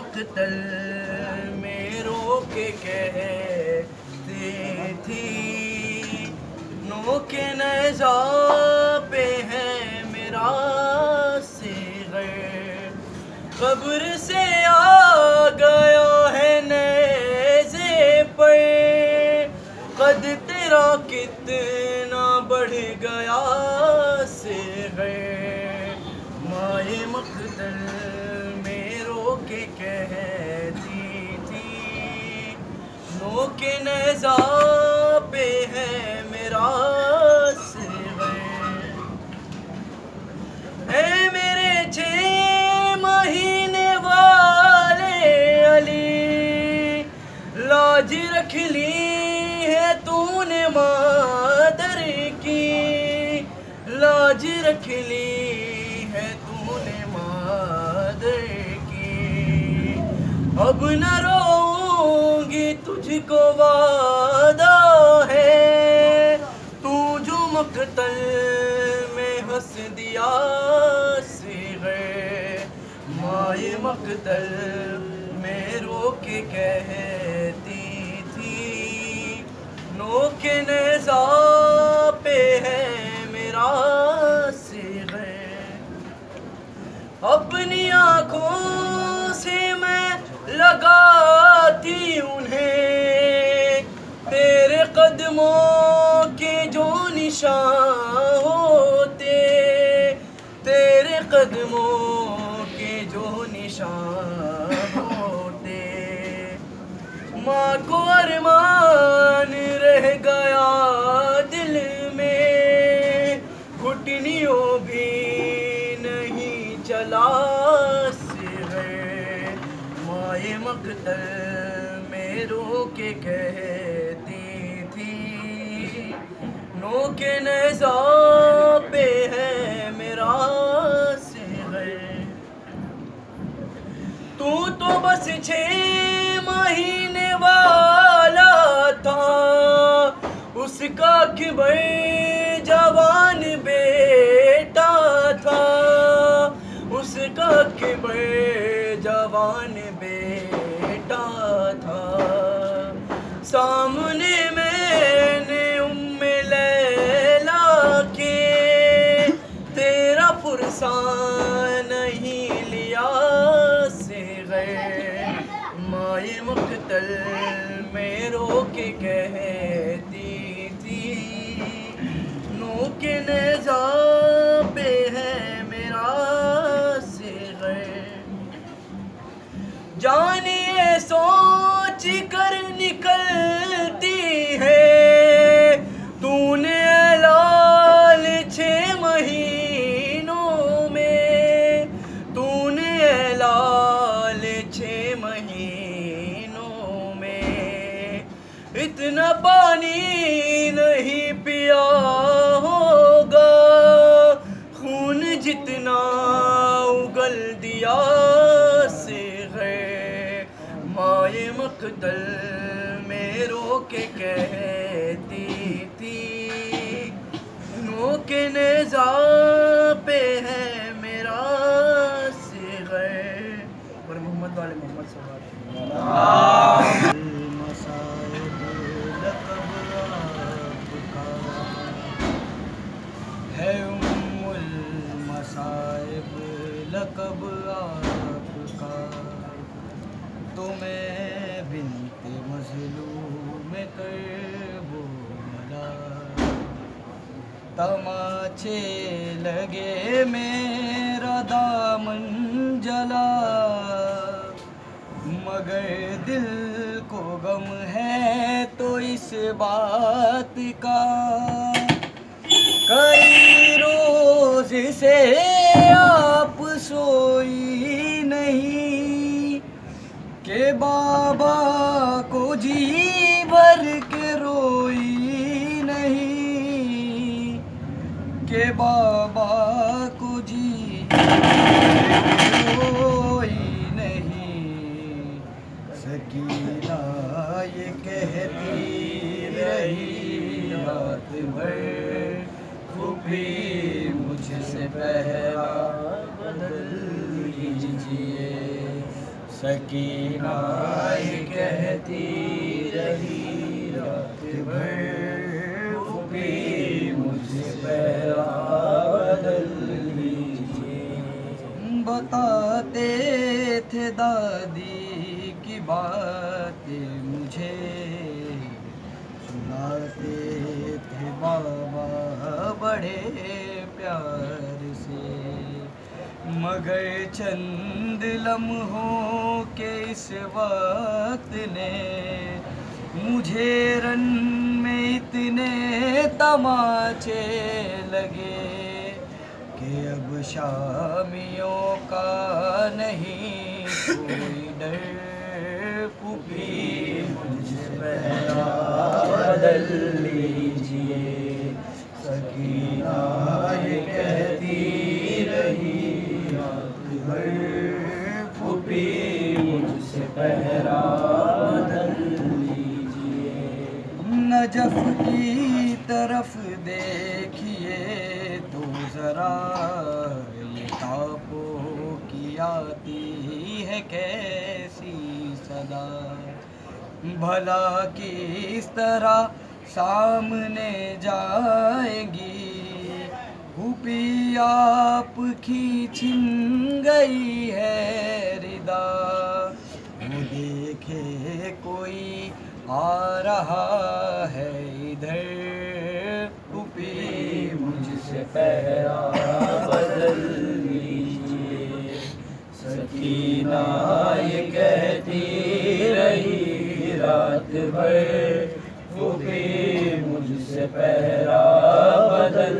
مقتل میں رو کے کہتی تھی۔ نو کے نیزہ پہ ہے میرا سیغر قبر سے آ گیا ہے نیزے پر۔ قد تیرا کتنا بڑھ گیا سیغر مائے مقتل نو کے نیزہ پہ ہے میرا سیغر اے میرے چھ مہینے والے علی، لاج رکھ لی ہے تو نے مادر کی۔ لاج رکھ لی ہے تو نے مادر کی۔ اب نہ روؤں تجھ کو وعدہ ہے۔ تو جو مقتل میں ہنس دیا سیغے مائے مقتل میں رو کے کہتی تھی۔ نو کے نیزہ پہ ہے میرا سیغے اپنی آنکھوں سے میں لگاتی انہیں تیرے قدموں کے جو نشان ہوتے، تیرے قدموں کے جو نشان ہوتے۔ ماں کو ارمان رہ گیا دل میں، گھٹنیوں بھی نہیں چلا سر۔ مائے مقتل میں رو کے کہتی نو کے نیزہ پہ ہے، میرا سر تو تو بس چھ مہینے والا تھا، اس کا کبر جوان بیٹا تھا۔ اس کا کبر جوان بیٹا تھا۔ سامنے تیرا پرسان نہیں لیا سے گئے مائے مقتل میں رو کے کہتی تھی، نو کے پہ ہے میرا سے گئے جانیے سوچ کر نکلتی پانی نہیں پیا ہوگا۔ خون جتنا اگل دیا سے ہے۔ مائے مقتل میں رو کے کہتی تھی۔ نو کے نیزہ پہ ہے میرا سیغے پر محمد والے محمد صلی اللہ علیہ بات کا کئی روز سے آپ سوئی نہیں کہ بابا کو جی بھر کے روئی نہیں کہ بابا کو جی پھوپھی مجھ سے پہلا بدل لیجیے سکینہ یہ کہتی رہی رات بھر پھوپھی مجھ سے پہرا بدل لیجیے بتاتے تھے دادی کی باتیں مجھے، سناتے تھے بابا بڑے پیار سے۔ مگر چند لمحوں کے اس وقت نے مجھے رن میں اتنے تماچے لگے کہ اب شامیوں کا نہیں، کوئی ڈر پھوپھی مجھ سے بدل لیجیے سکینہ یہ کہتی رہی، رات بھر پھوپھی مجھ سے پہرا بدل لیجیے نجف کی طرف دیکھیے تو ذرا یہ تاپو کی آتی ہے کیسی صدا۔ بھلا کس طرح سامنے جائے گی پھوپھی آپ کھینچن گئی ہے ردا۔ دیکھے کوئی آ رہا ہے ادھر۔ پھوپھی مجھ سے پہرا بدل لیجیے۔ سکینہ یہ کہتی رہی رات بھر۔ پھوپھی مجھ سے پہرا بدل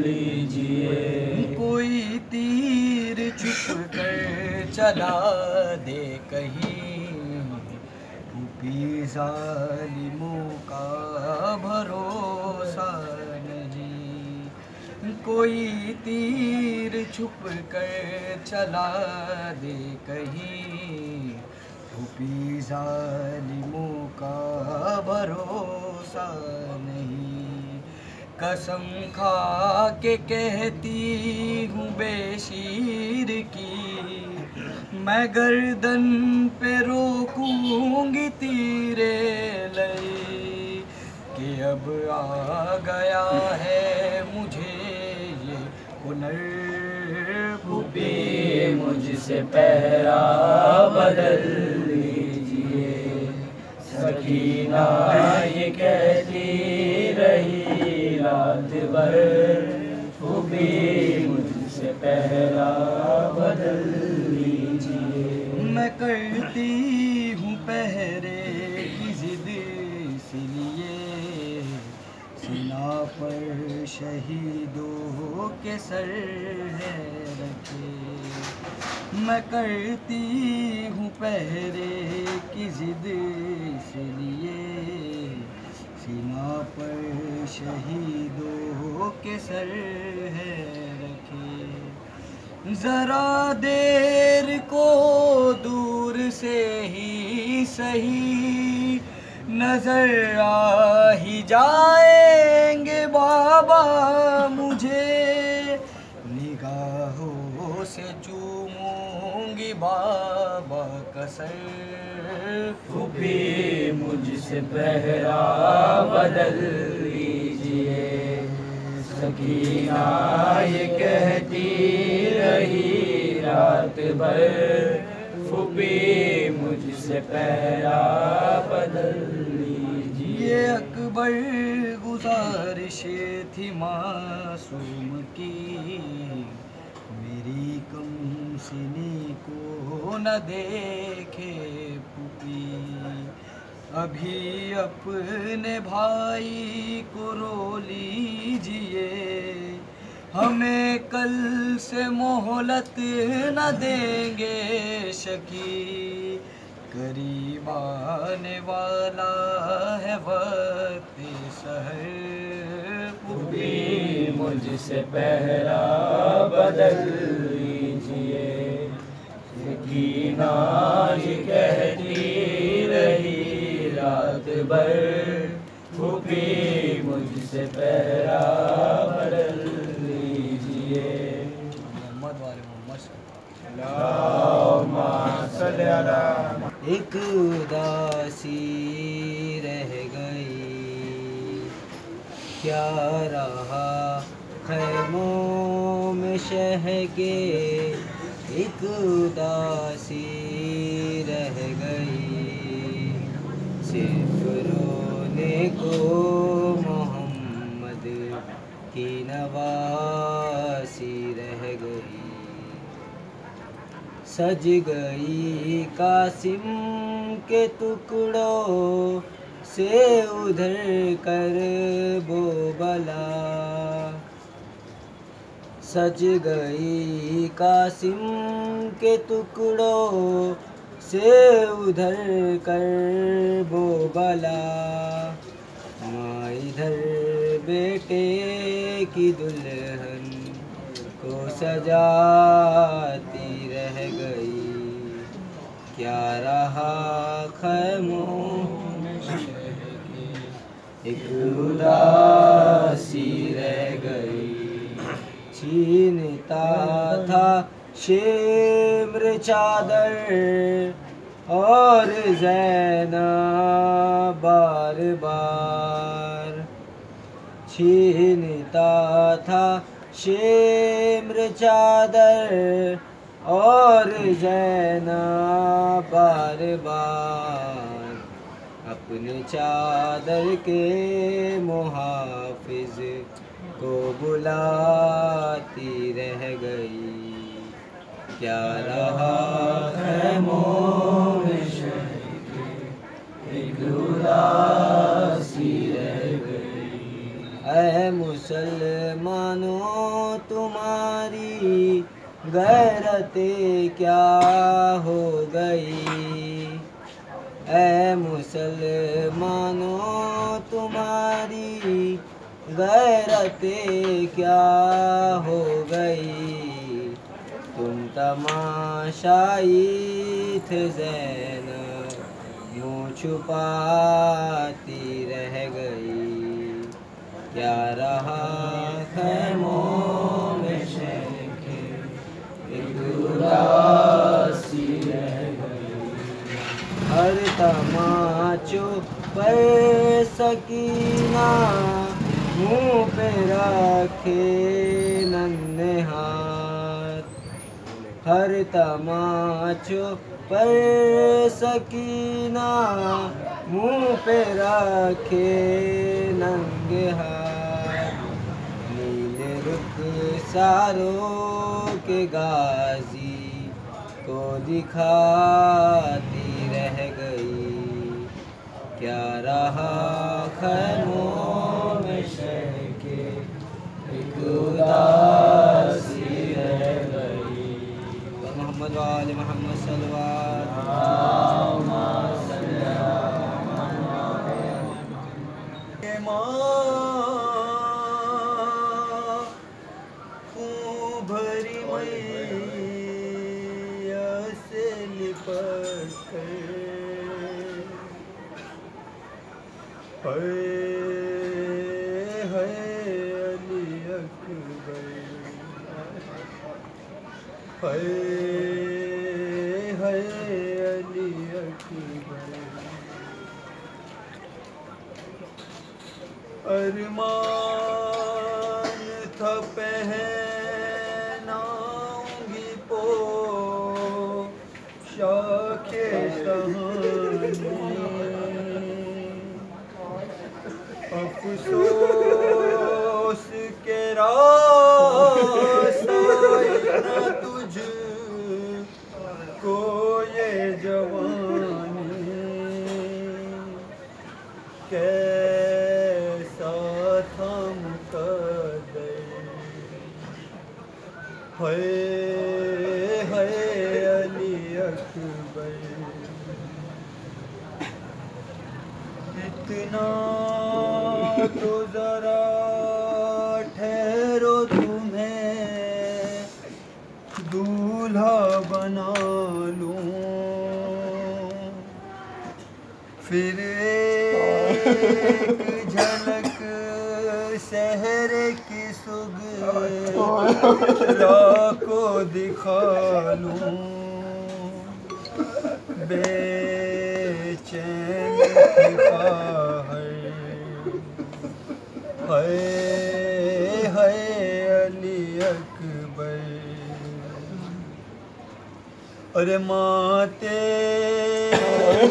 لیجیے کوئی تیر چھپ کر چلا دے کہیں۔ پھوپھی ظالموں کا بھروسہ کوئی تیر چھپ کر چلا دے کہیں۔ پھوپھی ظالموں کا بھروسہ نہیں۔ قسم کھا کے کہتی ہوں بے شیر کی۔ میں گردن پہ روکوں گی تیرے لئی کہ اب آ گیا ہے مجھے یہ ہنر۔ پھوپھی مجھ سے پہرا بدل لیجیے سکینہ یہ کہتی رہی رات بھر؟ پھوپھی مجھ سے پہرا بدل لیجیے۔ میں کرتی ہوں پہرے کی ضد اس لیے سنا پر شہیدوں کے سر ہے رکھے۔ میں کرتی ہوں پہرے کی ضد اس لیے سنا پر شہیدوں کے سر ہے رکھے۔ ذرا دیر کو دور سے ہی سہی نظر آ ہی جائیں گے بابا مجھے۔ نگاہوں سے چوموں گی بابا کا سر پھوپھی مجھ سے پہرا بدل لیجیے سکینہ یہ کہتی رہی رات بھر۔ پھوپھی مجھ سے پہرا بدل لیجیے یہ اکبر گزارش تھی معصوم کی۔ میری کم سنی کو نہ دیکھے پھوپھی ابھی اپنے بھائی کو رو لیجیے ہمیں کل سے مہلت نہ دیں گے شکی۔ قریب آنے والا ہے وقت سہر پھوپھی مجھ سے پہرا بدل لیجیے۔ سکینہ یہ کہتی رہی رات بھر پھوپھی مجھ سے پہرا بدل لیجیے۔ محمد والے محمد اللهم صل على ایک اداسی رہ گئی۔ کیا رہا خیموں میں شہ کے ایک اداسی رہ گئی۔ صرف رونے کو محمد کی نواسی رہ گئی۔ سج گئی قاسم کے ٹکڑوں سے ادھر کر بو بلا۔ سج گئی قاسم کے ٹکڑوں سے ادھر کر بو بلا ماں ادھر بیٹے کی دلہن کو سجاتی رہ گئی کیا رہا خیموں ایک اداسی رہ گئی چھینتا تھا شمر چادر اور زینا بار بار چھینتا تھا شمر چادر اور زینا بار بار اپنے چادر کے محافظ کو بلاتی رہ گئی۔ کیا رہا خیموں میں ایک رہ گئی۔ اے مسلمانوں، تمہاری غیرت کیا ہو گئی؟ اے مسلمانوں، تمہاری غیرت کیا ہو گئی؟ تم تماشائی تھے زین، یوں چھپاتی رہ گئی۔ کیا رہا خیموں میں شیخ؟ رہ گئی۔ ہر تماچو پر سکینہ منہ پہ رکھے ننے ہاتھ ہر تماچو پر سکینہ منہ پہ رکھے ننگے ہاتھ نیل رخ ساروں کے غازی کو دکھاتی رہ گئی۔ کیا رہا خیموں میں شہ کے ایک اداسی رہ گئی محمد وآل محمد صلوات خون ہے۔ علی اکبر ارمان کیسا تھا مقدر ہے ہے علی اکبر۔ اتنا تو شہر کی سگ کو دکھا لوں بے چین تھی خواہر ہائے ہائے علی اکبر۔ ارے ماں تیری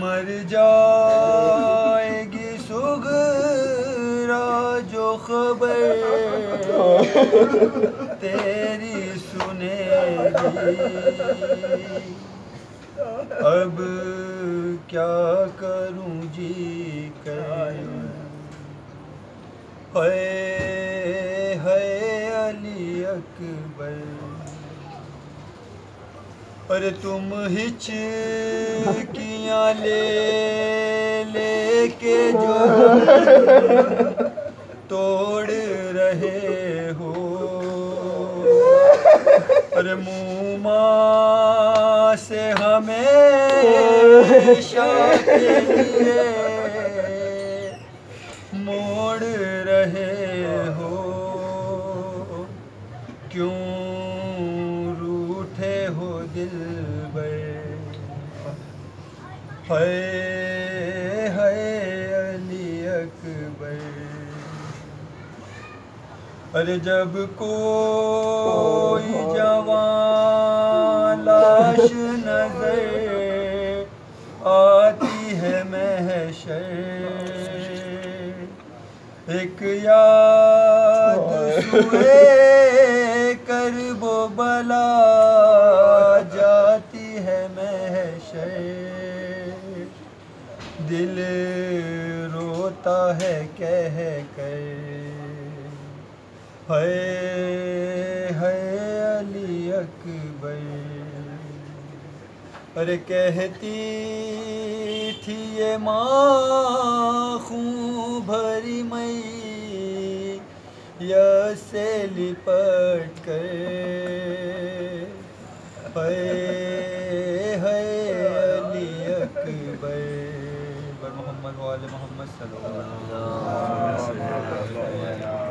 مر جائے گی سگرا جو خبر۔ تیری سنے گی۔ اب کیا کروں جی کر ہے ہے علی اکبر۔ اور تم ہچ کی کیاں لے لے کے جو توڑ رہے ہو۔ ارے موما سے ہمیشہ کے ہے ہے علی اکبر۔ ارے جب کوئی جوان لاش نظر آتی ہے محشر ایک یاد سوئے۔ روتا ہے، کہہ کر۔ ہے ہے علی اکبر۔ ارے کہتی تھی یہ ماں خون بھری مئی، یا سے لپٹ کر۔ ہے بر محمد وال محمد صلی اللہ علیہ وسلم